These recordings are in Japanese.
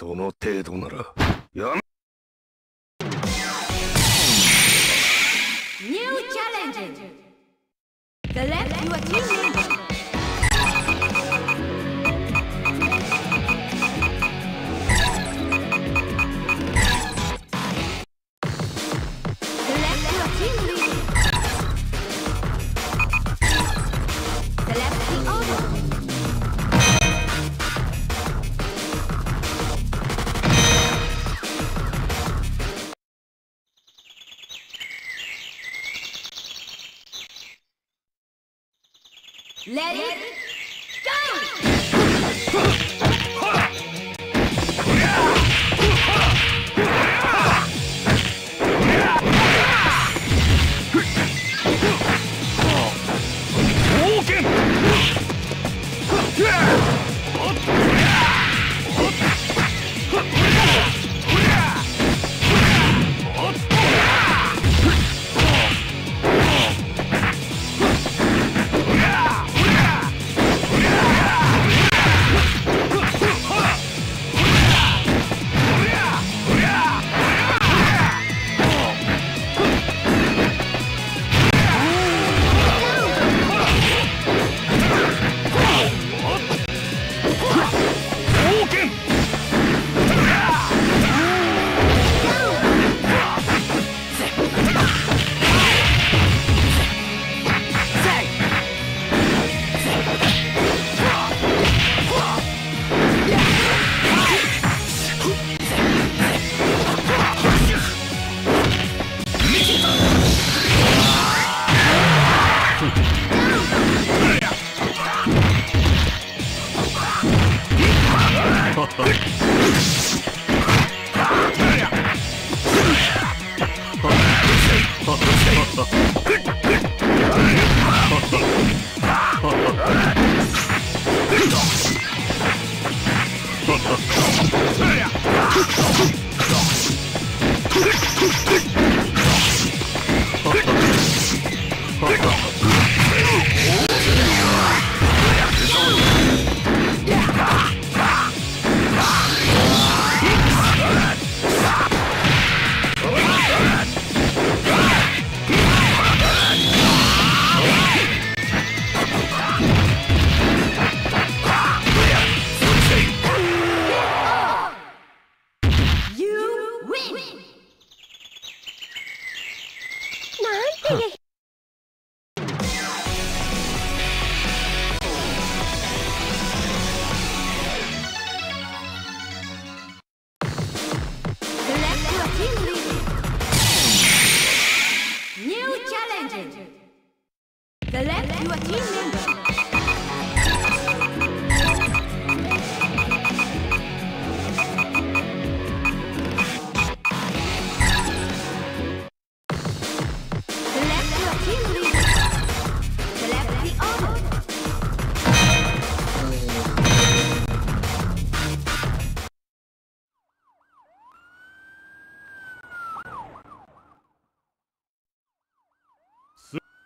その程度ならやめ。Let, Let it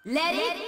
Let it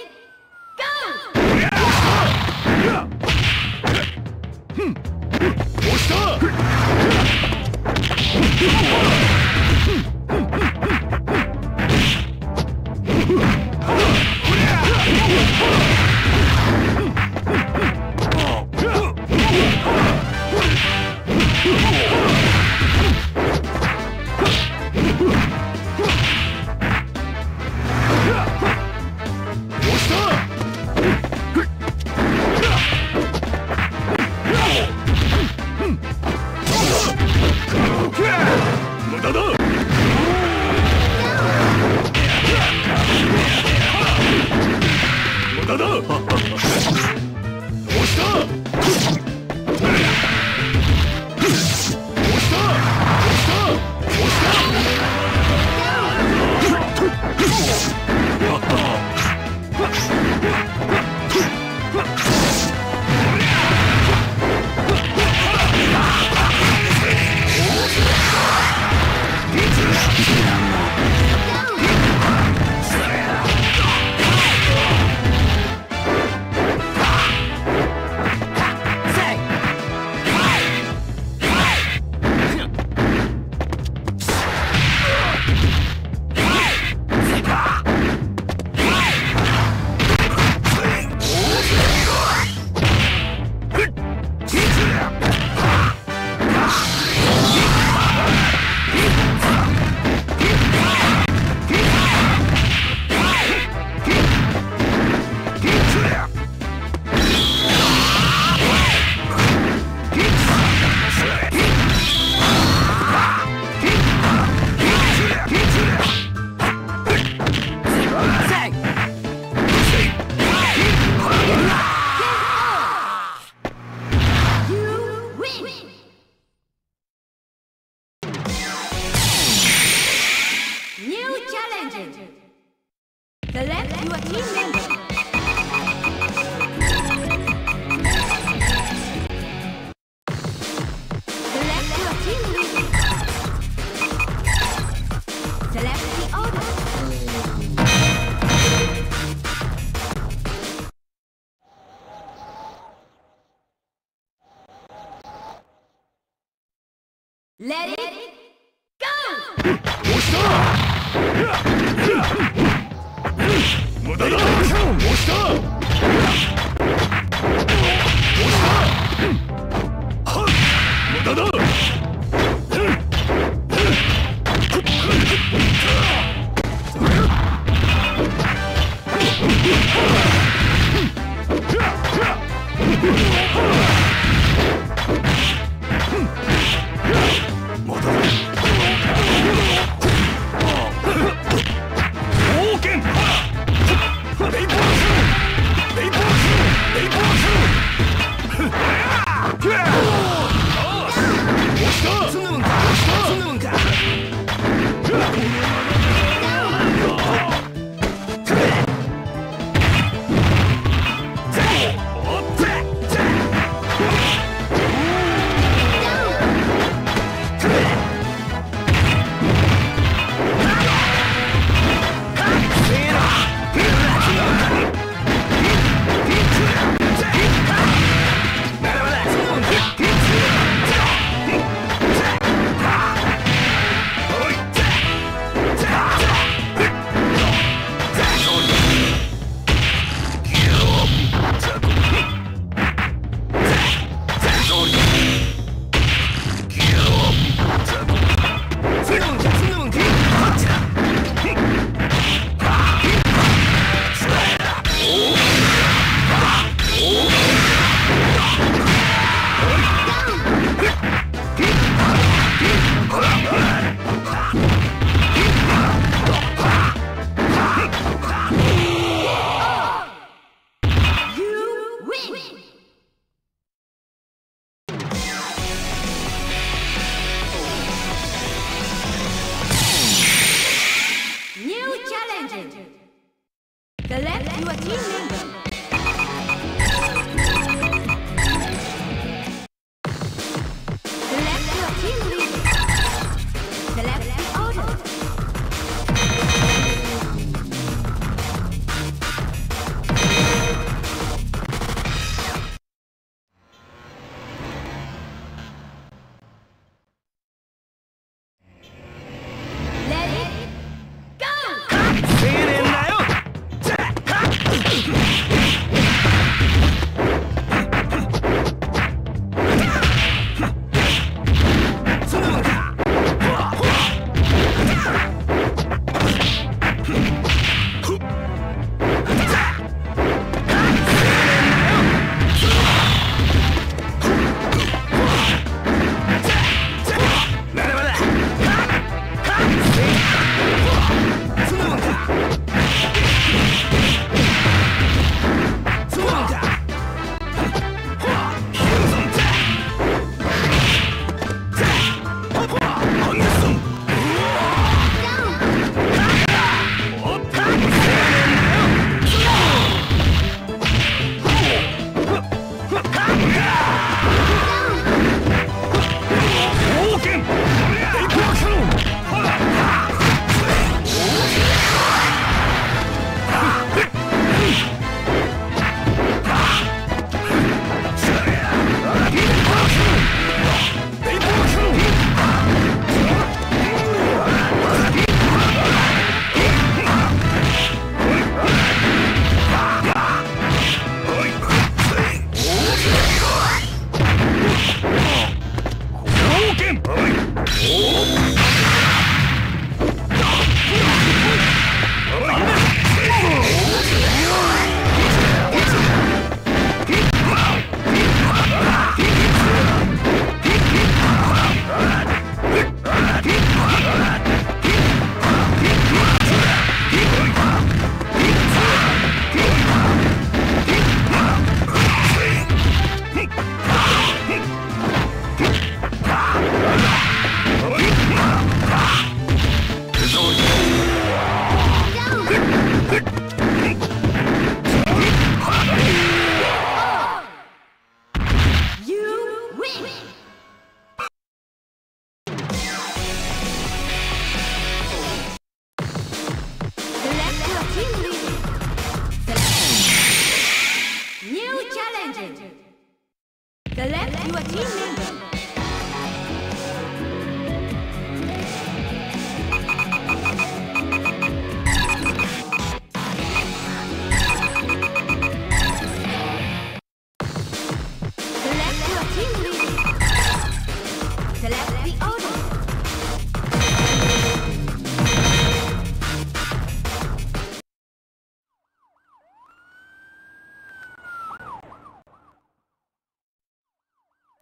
Yeah!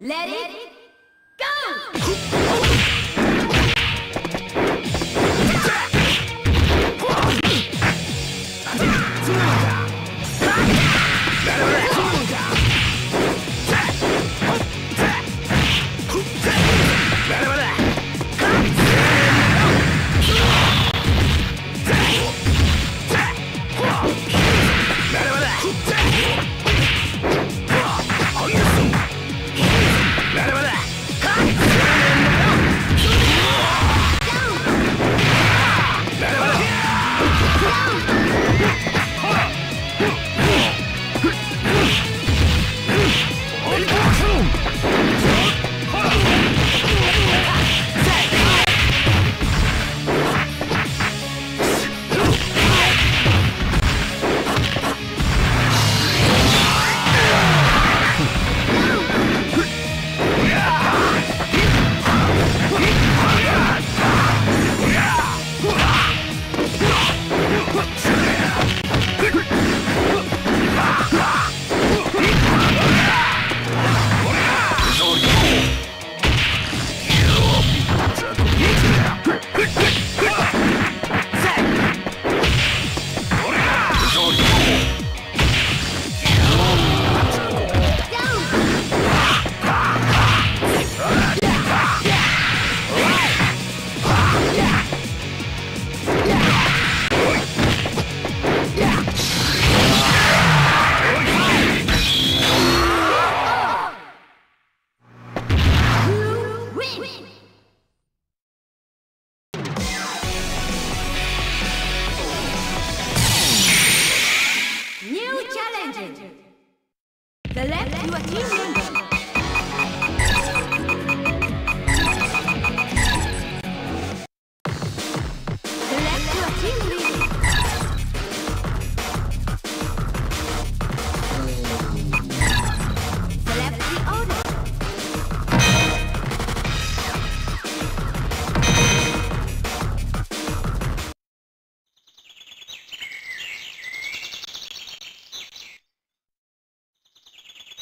Let it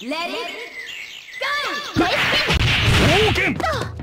Let it go! 冒険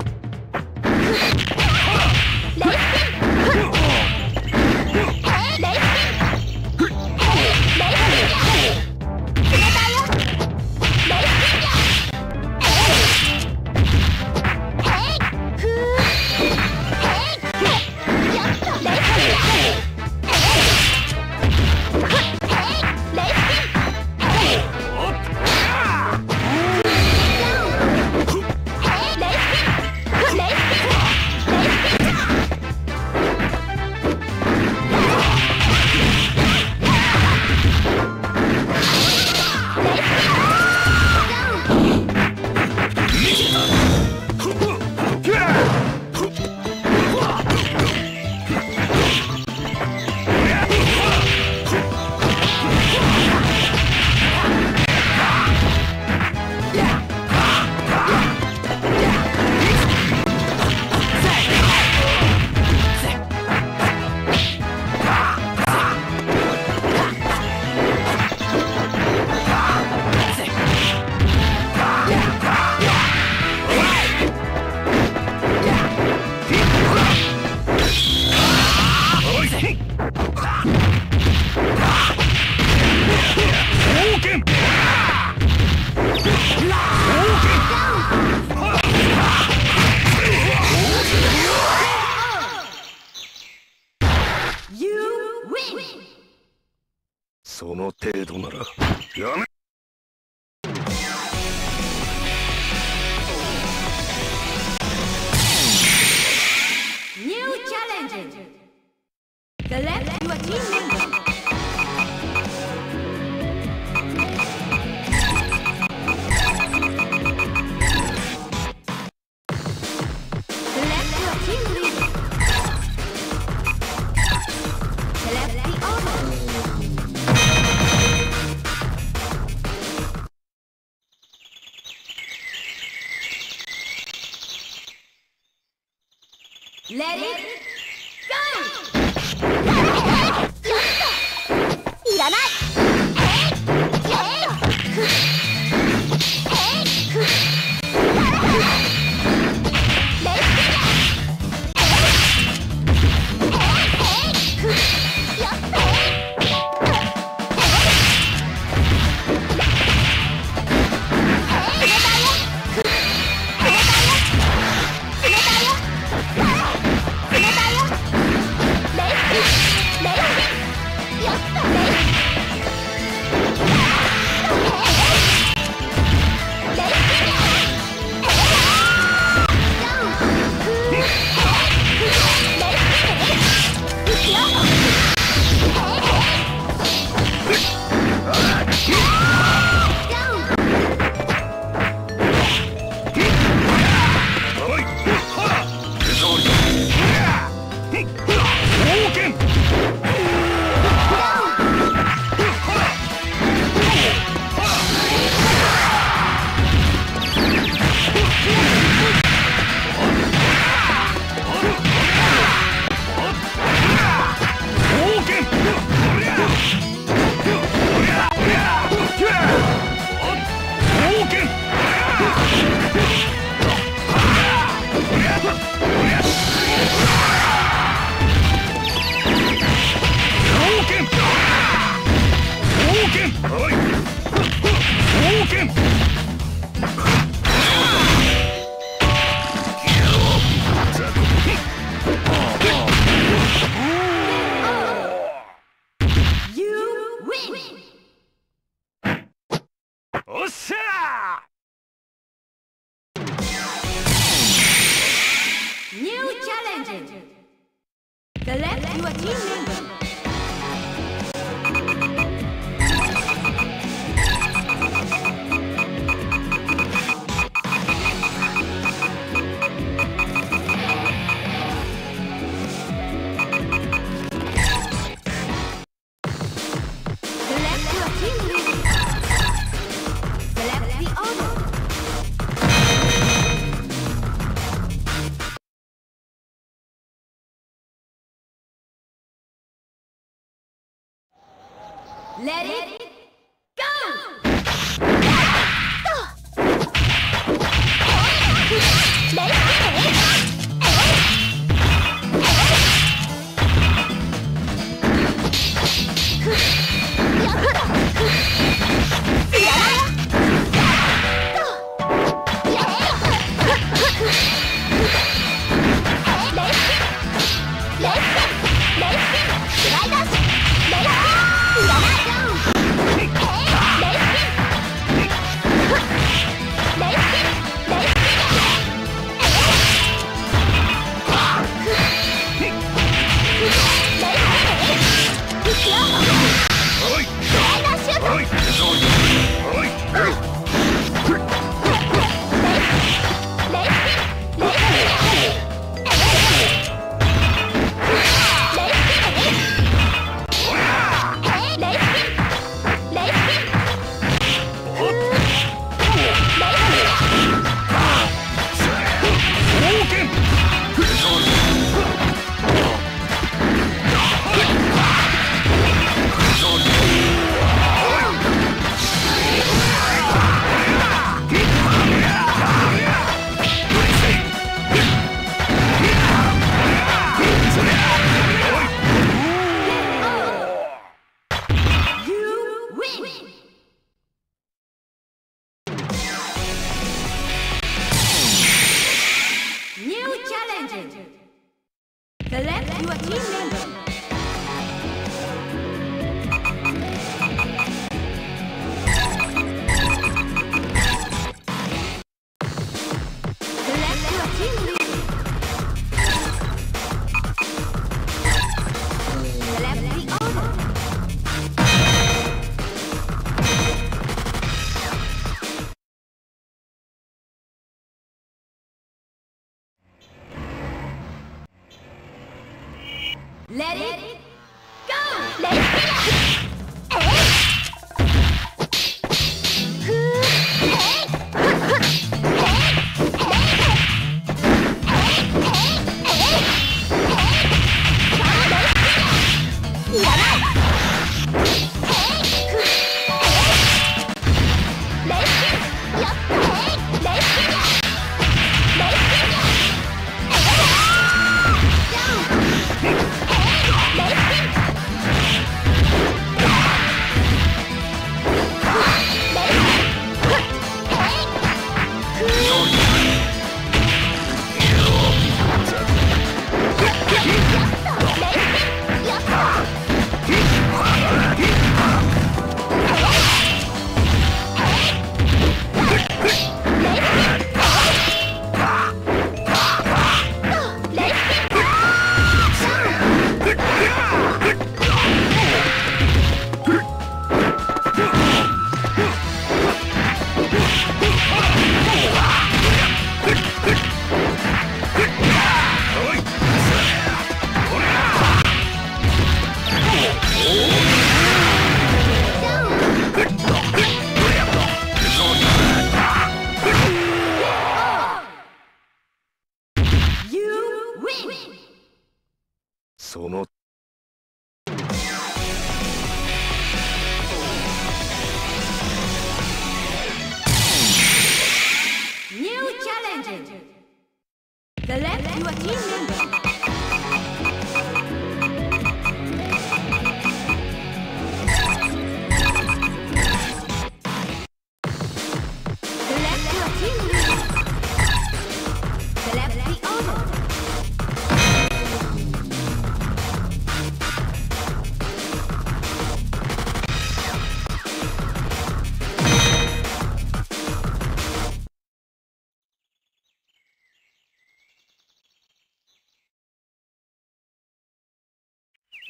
What?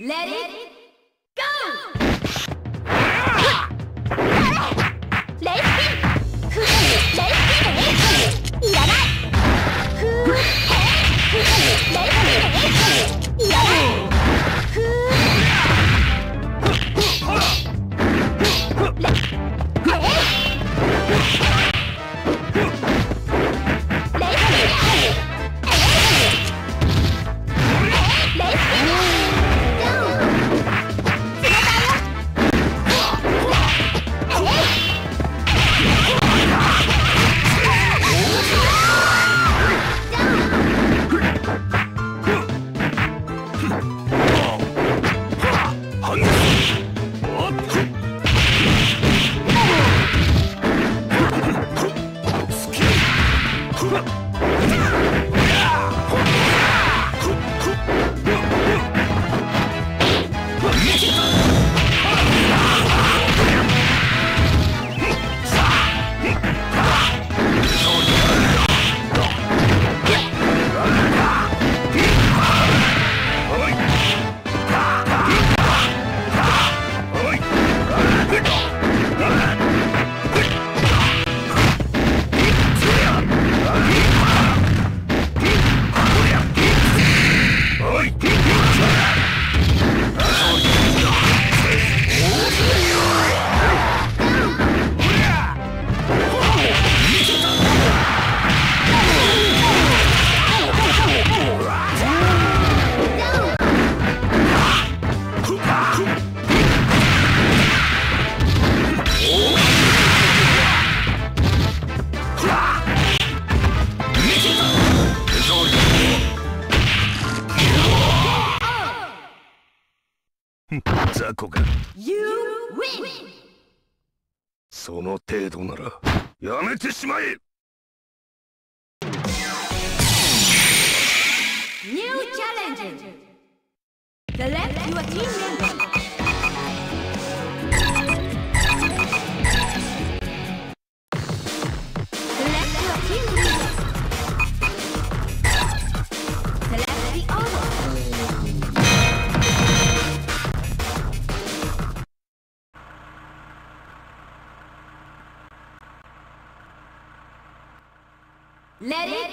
Let, it その程度ならやめてしまえ。ニューチャレンジ Let, it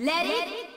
Let it go!